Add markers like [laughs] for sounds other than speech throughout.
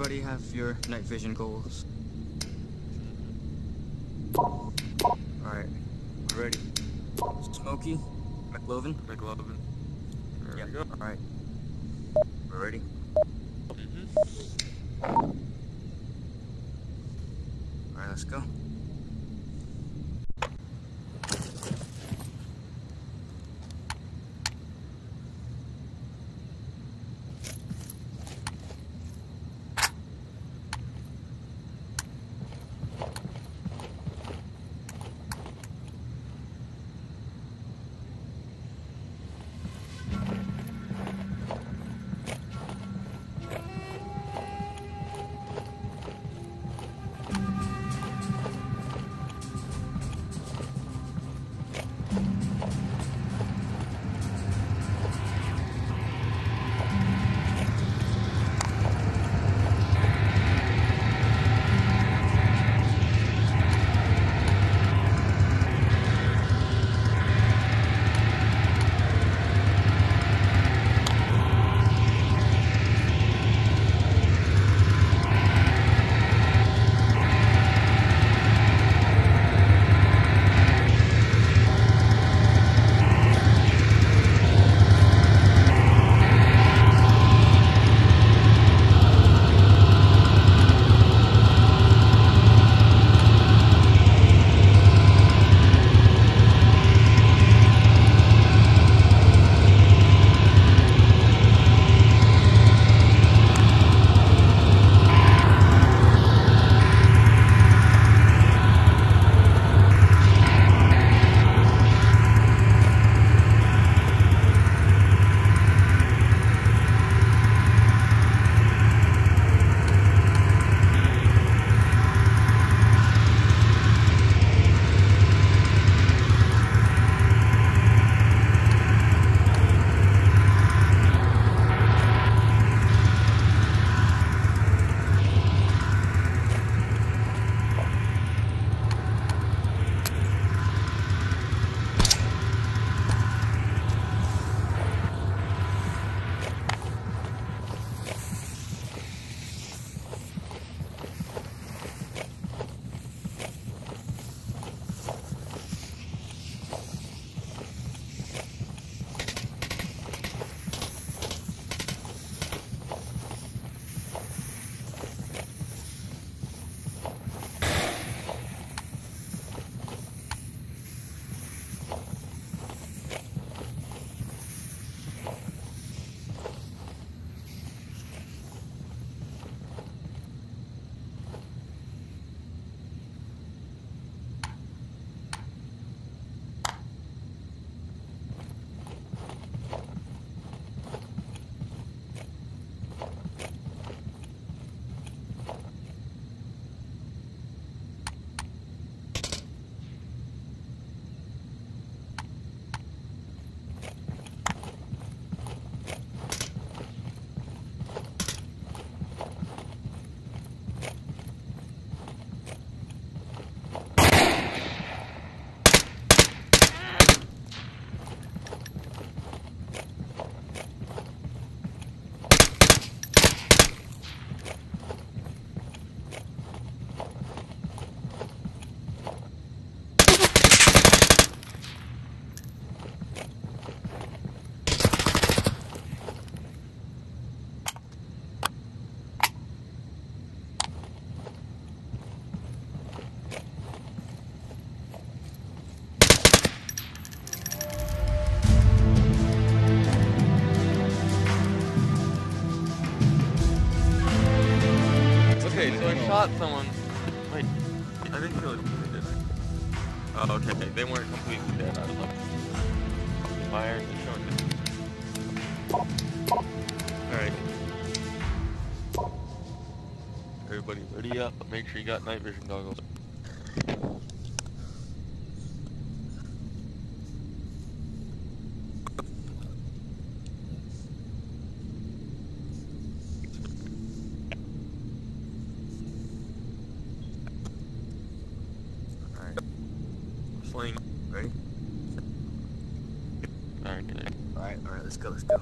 Everybody have your night vision goals. Alright, we're ready. Smokey, McLovin. McLovin. There Yep, we go. alright. We're ready. Mhm. Alright, I shot someone. Wait, I didn't kill anybody, did I? Oh, okay. They weren't completely dead. I was like, fire and showing Alright. Everybody ready up. Make sure you got night vision goggles. Sling. Ready? Alright. Alright, alright, let's go, let's go.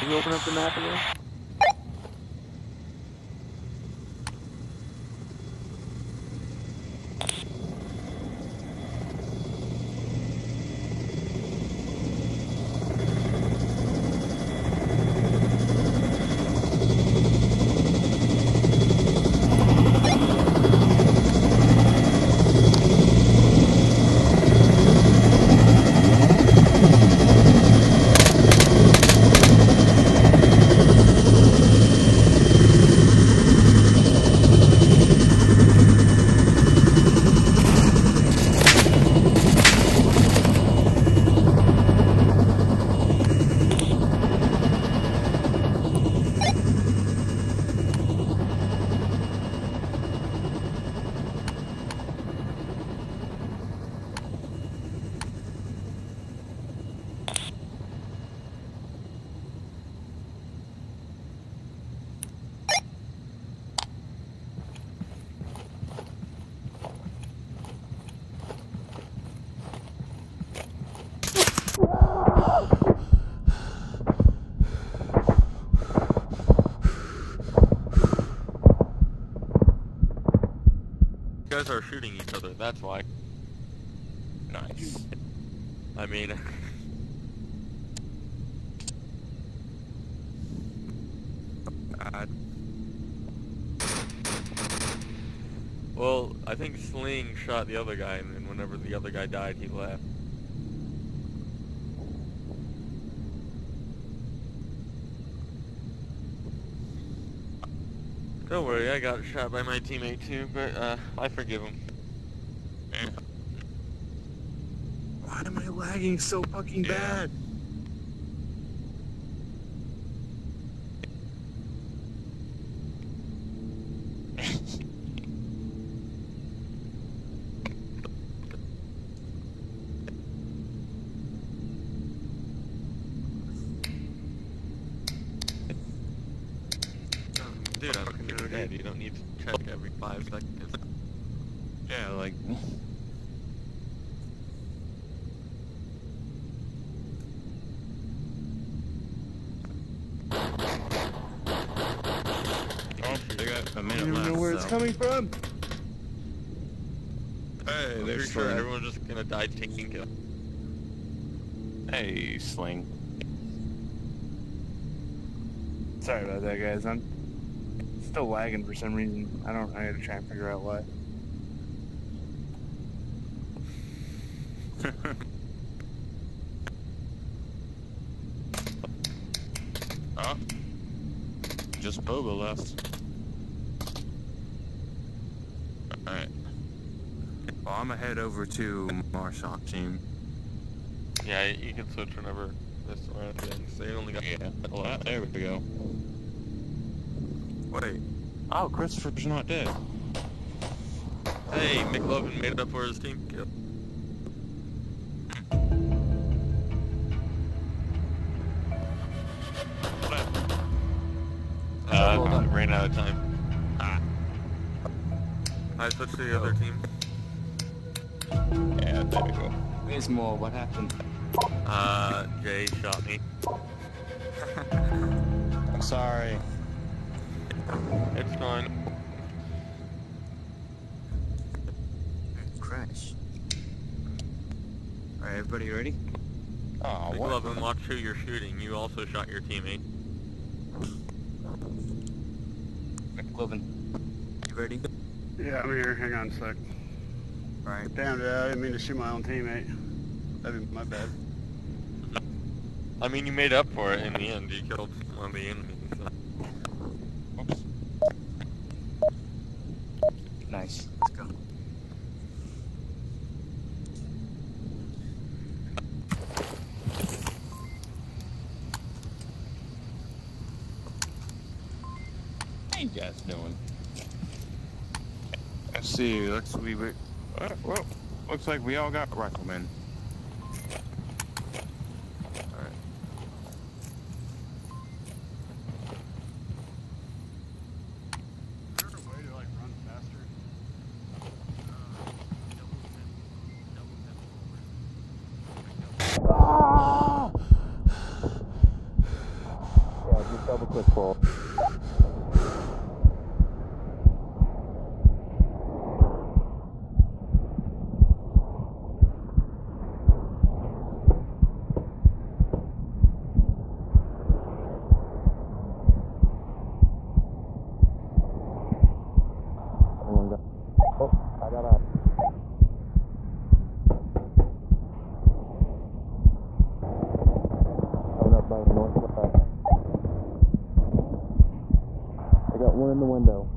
Did you open up the map again? Guys are shooting each other, that's why. Nice. I mean... [laughs] Well, I think Sling shot the other guy, and then whenever the other guy died, he left. Don't worry, I got shot by my teammate too, but uh, I forgive him. Why am I lagging so fucking yeah. bad? Dead. You don't need to check every five seconds. Yeah, like. Oh, they got a I minute left. I don't even left. know where it's coming from. Hey, I'm there's pretty sure Sling. everyone's just gonna die taking kill. Hey, Sling. Sorry about that, guys. I'm still lagging for some reason. I don't. I gotta try and figure out why. oh. [laughs] Just Boba left. Alright. Well, I'm gonna head over to MARSOC team. Yeah, you can switch whenever this round ends. They only got Yeah. Well, there we go. Wait, Oh, Christopher's not dead. Hey, McLovin made it up for his team kill. Uh, Uh, ran out of time. Ah. I switched to the other team. Yeah, there we go. Where's more? What happened? Uh, Jay shot me. [laughs] I'm sorry. It's fine. Crash. Alright, everybody ready? Oh, what? McLovin, watch who you're shooting. You also shot your teammate. McLovin. You ready? Yeah, I'm here. Hang on a sec. Alright. Damn, dude, I didn't mean to shoot my own teammate. That'd be my bad. I mean, you made up for it in the end. You killed one of the enemies. So. Oops. Nice. Let's go. How you guys doing? Let's see. Let's we were. Uh, well, looks like we all got riflemen. Alright. Is there a way to like run faster? Yeah, just double click for. Oh, I got a. Up by the northwest. I got one in the window.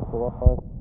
ます。